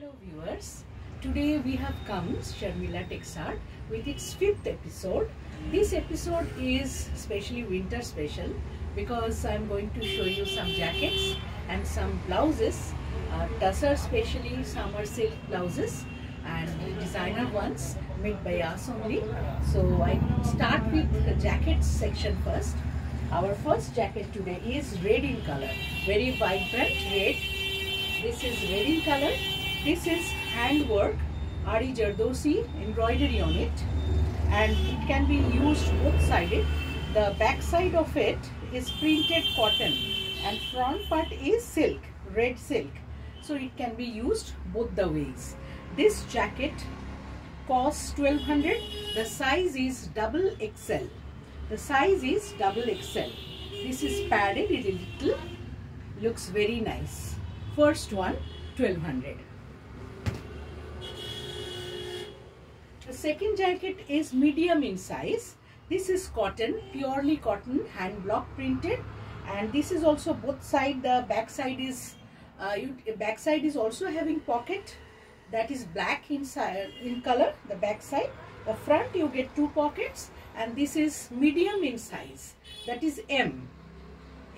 Hello viewers, today we have come Sharmila Texart with its fifth episode. This episode is specially winter special because I'm going to show you some jackets and some blouses, uh, tussar specially summer silk blouses and designer ones made by us only. So I start with the jackets section first. Our first jacket today is red in color, very vibrant red. This is red in color. This is handwork, Ari Jardosi embroidery on it and it can be used both sided. The back side of it is printed cotton and front part is silk, red silk. So it can be used both the ways. This jacket costs 1200 The size is double XL. The size is double XL. This is padded a little. Looks very nice. First one 1200 The second jacket is medium in size. This is cotton, purely cotton, hand block printed and this is also both side, the back side is, uh, you, back side is also having pocket that is black inside in color, the back side. The front you get two pockets and this is medium in size, that is M.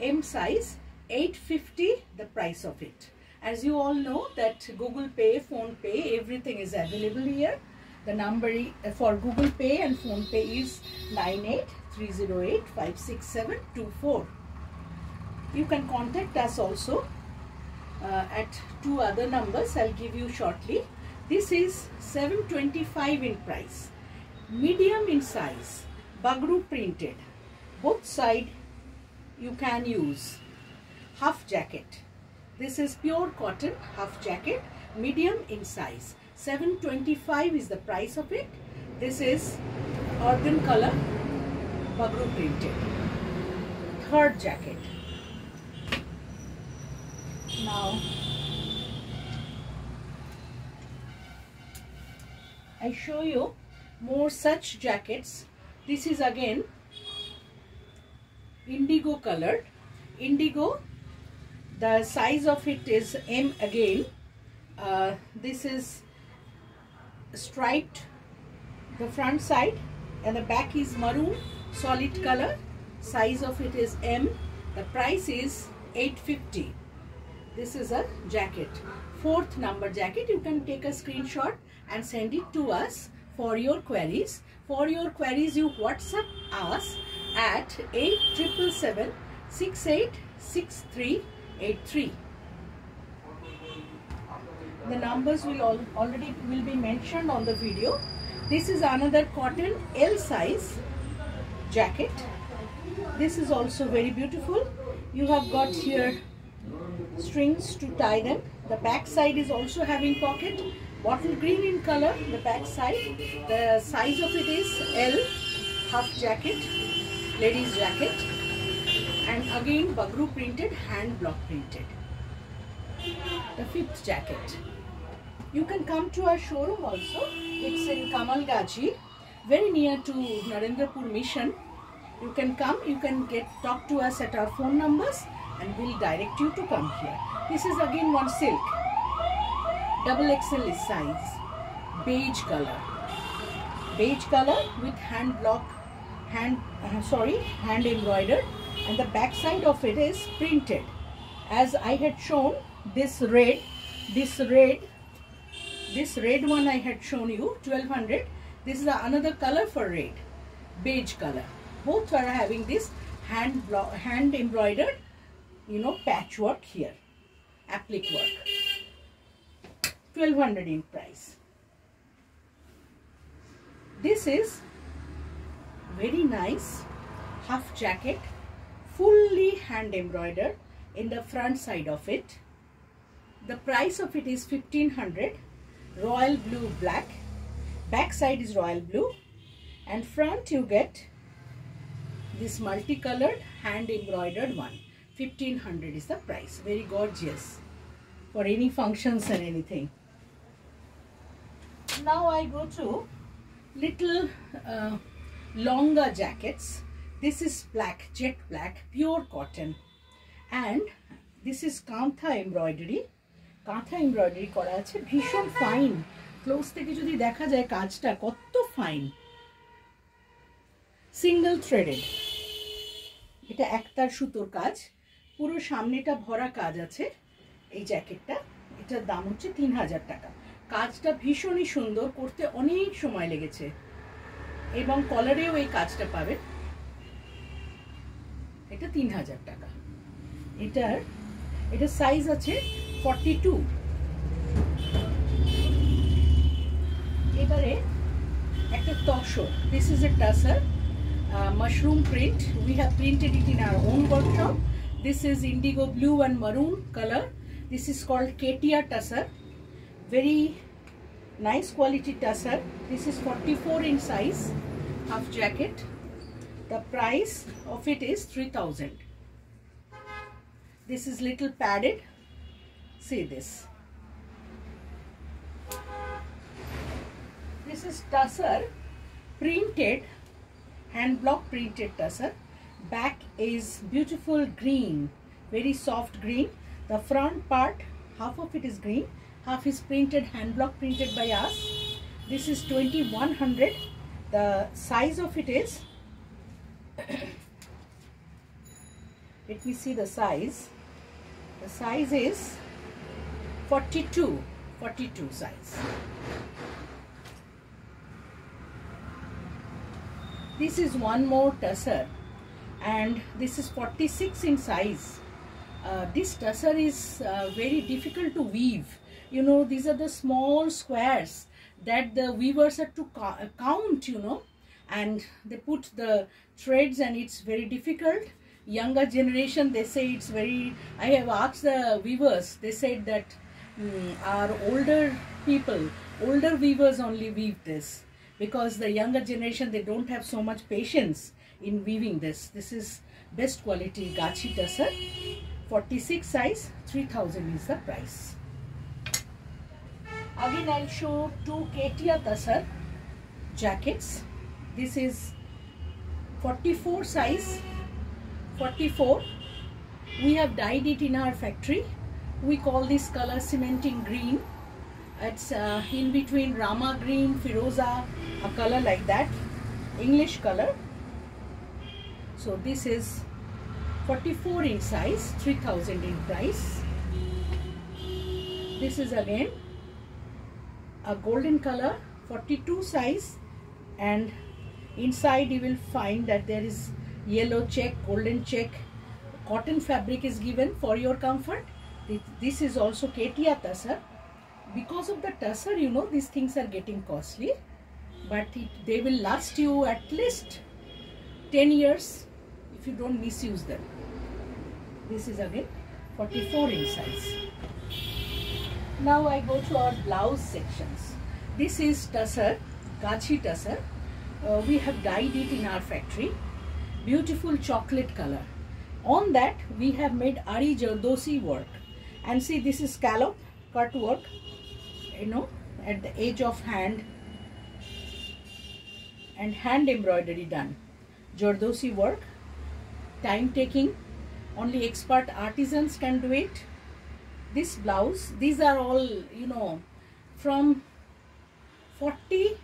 M size, 850 the price of it. As you all know that Google Pay, PhonePe, everything is available here the number for Google Pay and PhonePe is 9830856724. You can contact us also uh, at two other numbers I'll give you shortly. This is 725 in price, medium in size, Bagru printed. Both side you can use. Half jacket. This is pure cotton half jacket, medium in size 725 is the price of it. This is organ color Bagru printed. Third jacket. Now I show you more such jackets. This is again indigo colored. Indigo, the size of it is M again. Uh, this is striped the front side and the back is maroon solid color. Size of it is M. The price is 850 this is a jacket. Fourth number jacket. You can take a screenshot and send it to us for your queries. For your queries you whatsapp us at 8777 686383 the numbers will all, already will be mentioned on the video. This is another cotton L size jacket. This is also very beautiful. You have got here strings to tie them. The back side is also having pocket. Bottle green in color the back side. The size of it is L half jacket ladies jacket. And again bagru printed hand block printed. The fifth jacket you can come to our showroom also. It's in Kamalgazi, very near to Narendrapur Mission. You can come, you can get talk to us at our phone numbers and we'll direct you to come here. This is again one silk. Double XL is size. Beige color. Beige color with hand block, hand, uh, sorry, hand embroidered and the back side of it is printed. As I had shown, this red, this red this red one I had shown you 1200 this is another color for red beige color. Both are having this hand hand embroidered you know patchwork here applique work. 1200 in price. This is very nice half jacket fully hand embroidered in the front side of it. The price of it is 1500 royal blue black. Back side is royal blue. And front you get this multicolored hand embroidered one. 1500 is the price. Very gorgeous. For any functions and anything. Now I go to little uh, longer jackets. This is black jet black pure cotton. And this is kantha embroidery kantha embroidery করা আছে, ভীষণ fine close থেকে যদি দেখা যায় কাজটা কত fine single threaded এটা একতার সুতোর কাজ। পুরো সামনেটা ভরা কাজ আছে। এই জ্যাকেটটা, এটার দাম হচ্ছে তিন হাজার টাকা। কাজটা ভীষণই সুন্দর, করতে অনেক সময় লেগেছে। এবং কলারেও এই কাজটা পাবেন। এটা তিন হাজার টাকা। এটার এটা সাইজ আছে ফর্টি টু এবারে একটা tussar this is a tussar mushroom print we have printed it in our own workshop this is indigo blue and maroon color this is called Ketia tussar very nice quality tussar this is 44 in size half jacket the price of it is 3000 this is little padded see this. This is tussar printed hand block printed tussar back is beautiful green very soft green. The front part half of it is green half is printed hand block printed by us. This is 2100 the size of it is let me see the size. The size is 42 42 size. This is one more tussar and this is 46 in size. Uh, this tussar is uh, very difficult to weave. You know these are the small squares that the weavers have to count you know and they put the threads and it's very difficult. Younger generation they say it's very i have asked the weavers they said that um, our older people older weavers only weave this. Because the younger generation they don't have so much patience in weaving this. This is best quality gachi tussar 46 size 3000 is the price. Again i'll show two ketia tussar jackets. This is 44 size 44 we have dyed it in our factory we call this color cementing green. It's uh, in between rama green firoza a color like that english color. So this is 44 in size 3000 in price. This is again a golden color 42 size and inside you will find that there is yellow check golden check. Cotton fabric is given for your comfort this is also ketia tussar because of the tussar you know these things are getting costly. But it, they will last you at least 10 years if you don't misuse them. This is again 44 in size now i go to our blouse sections. This is tussar gachi tussar uh, we have dyed it in our factory. Beautiful chocolate color. On that we have made ari jardosi work and see this is scallop cut work you know at the edge of hand. And hand embroidery done. Jardosi work time taking. Only expert artisans can do it. This blouse these are all you know from 40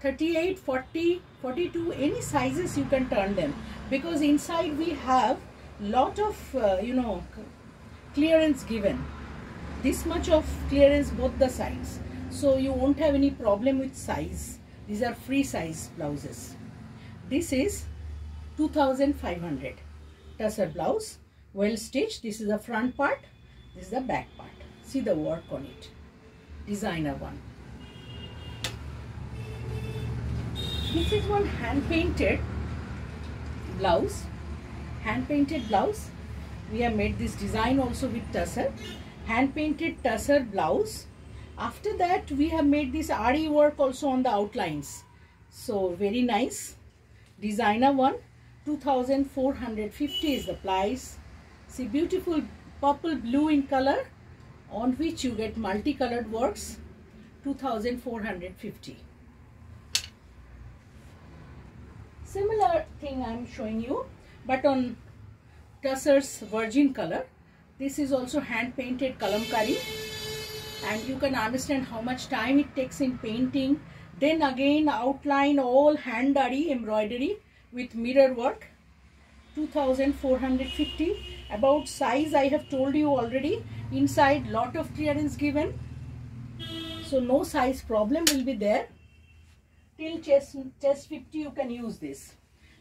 38 40 42 any sizes you can turn them. Because inside we have lot of uh, you know clearance given. This much of clearance both the sides. So you won't have any problem with size. These are free size blouses. This is 2500 tussar blouse. Well stitched. This is the front part. This is the back part. See the work on it. Designer one. This is one hand painted blouse. Hand painted blouse we have made this design also with tussar hand painted tussar blouse. After that we have made this RE work also on the outlines. So very nice. Designer one 2450 is the price. See beautiful purple blue in color on which you get multicolored works 2450 similar thing I'm showing you but on Tussar's virgin color. This is also hand painted kalamkari. And you can understand how much time it takes in painting. Then again outline all hand embroidery with mirror work. 2450 about size i have told you already. Inside lot of clearance given. So no size problem will be there. Till chest chest 50 you can use this.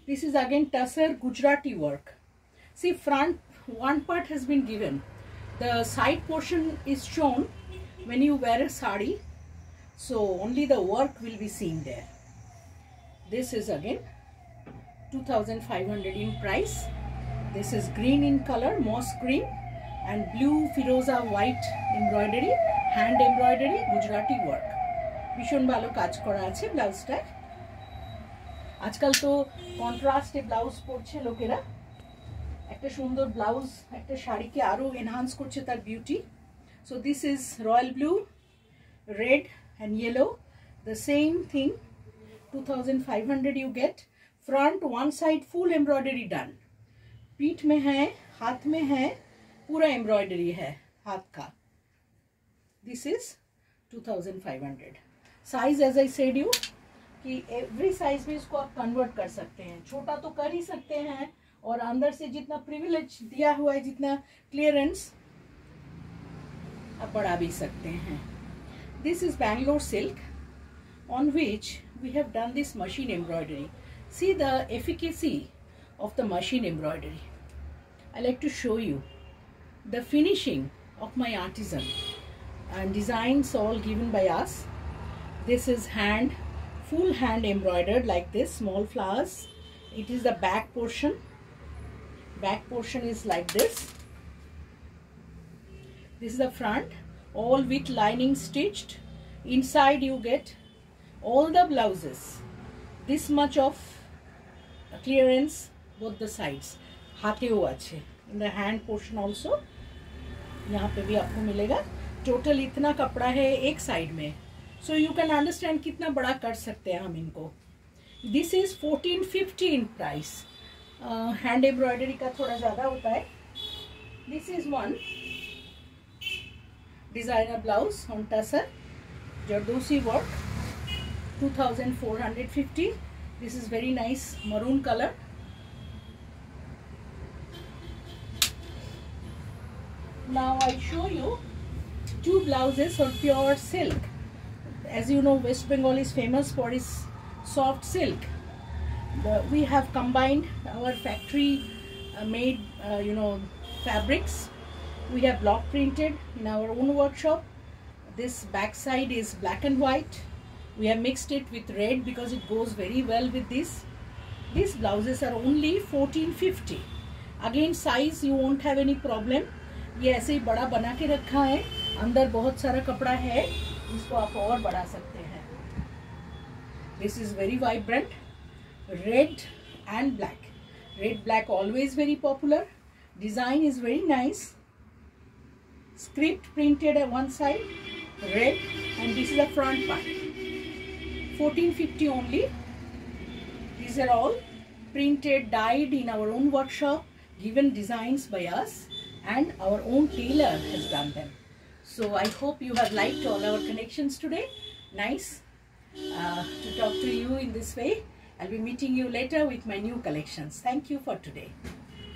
This is again tussar gujarati work see front one part has been given the side portion is shown when you wear a sari so only the work will be seen there this is again 2500 in price this is green in color moss green and blue firoza white embroidery hand embroidery gujarati work ভীষণ ভালো কাজ করা আছে ব্লাউজটায় আজকাল তো কন্ট্রাস্টে blouse পরছে লোকেরা একটা সুন্দর ব্লাউজ একটা শাড়িকে আরও এনহান্স করছে তার beauty so this is royal blue red and yellow the same thing 2500 you get front one side full embroidery done पीठ में है हाथ में है पूरा एम्ब्रॉयडरी है हाथ का this is 2500 size as I said you कि एवरी साइज में इसको आप कन्वर्ट कर सकते हैं छोटा तो कर ही सकते हैं और अंदर से जितना प्रिविलेज दिया हुआ है, जितना क्लियरेंस आप बढ़ा भी सकते हैं। This is Bangalore silk on which we have done this machine embroidery see the efficacy of the machine embroidery I like to show you the finishing of my artisans and design all given by us this is hand full hand embroidered like this small flowers it is the back portion back portion is like this this is the front all with lining stitched inside you get all the blouses this much of clearance both the sides हाथे हुआ अच्छे in the hand portion also यहाँ पे भी आपको मिलेगा total इतना कपड़ा है एक साइड में सो यू कैन अंडरस्टैंड कितना बड़ा कर सकते हैं हम इनको this is fourteen fifteen price hand embroidery का थोड़ा ज़्यादा होता है। This is one designer blouse on होंटा sir zardosi work 2450 this is very nice maroon colour now I show you two blouses और pure silk as you know West Bengal is famous for is soft silk the, we have combined our factory uh, made uh, you know fabrics we have block printed in our own workshop this back side is black and white we have mixed it with red because it goes very well with this these blouses are only 1450 again size you won't have any problem ये ऐसे ही बड़ा बना के रखा है अंदर बहुत सारा कपड़ा है जिसको आप और बढ़ा सकते हैं this is very vibrant red and black. Red black always very popular. Design is very nice. Script printed at one side red and this is the front part. 1450 only. These are all printed dyed in our own workshop given designs by us and our own tailor has done them. So i hope you have liked all our connections today. Nice uh, to talk to you in this way. I'll be meeting you later with my new collections. Thank you for today.